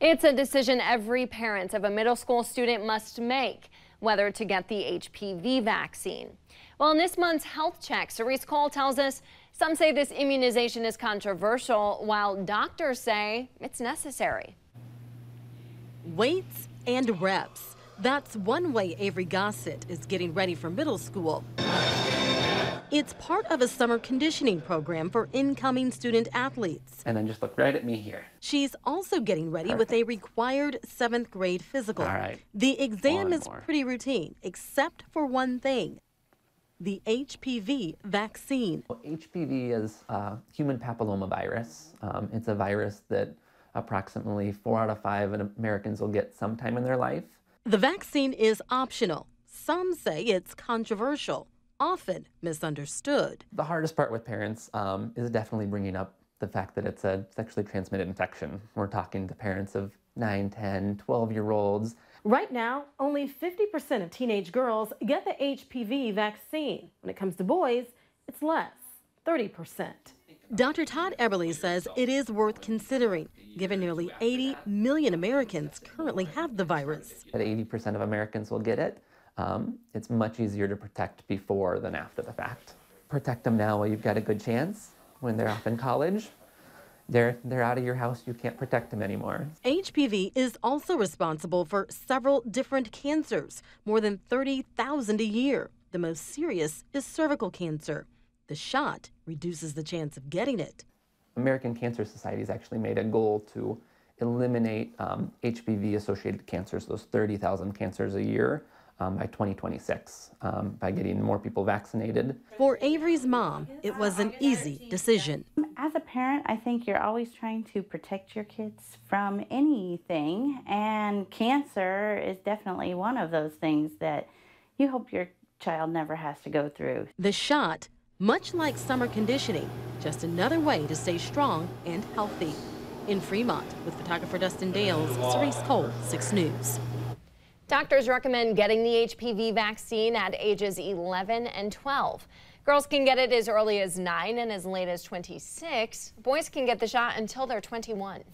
It's a decision every parent of a middle school student must make, whether to get the HPV vaccine. Well, in this month's health check, Serese Cole tells us some say this immunization is controversial, while doctors say it's necessary. Weights and reps. That's one way Avery Gossett is getting ready for middle school. It's part of a summer conditioning program for incoming student athletes. And then just look right at me here. She's also getting ready Perfect. with a required seventh grade physical. All right. The exam is more. pretty routine, except for one thing the HPV vaccine. Well, HPV is uh, human papillomavirus. Um, it's a virus that approximately four out of five Americans will get sometime in their life. The vaccine is optional. Some say it's controversial often misunderstood. The hardest part with parents um, is definitely bringing up the fact that it's a sexually transmitted infection. We're talking to parents of 9, 10, 12 year olds. Right now, only 50% of teenage girls get the HPV vaccine. When it comes to boys, it's less, 30%. Dr. Todd Eberle says it is worth considering, given nearly 80 million Americans currently have the virus. That 80% of Americans will get it um, it's much easier to protect before than after the fact. Protect them now while you've got a good chance. When they're off in college, they're, they're out of your house, you can't protect them anymore. HPV is also responsible for several different cancers, more than 30,000 a year. The most serious is cervical cancer. The shot reduces the chance of getting it. American Cancer Society has actually made a goal to eliminate um, HPV associated cancers, those 30,000 cancers a year, um, by 2026 um, by getting more people vaccinated. For Avery's mom, it was an easy decision. As a parent, I think you're always trying to protect your kids from anything, and cancer is definitely one of those things that you hope your child never has to go through. The shot, much like summer conditioning, just another way to stay strong and healthy. In Fremont, with photographer Dustin Dales, Serese Cole, 6 News. Doctors recommend getting the HPV vaccine at ages 11 and 12. Girls can get it as early as 9 and as late as 26. Boys can get the shot until they're 21.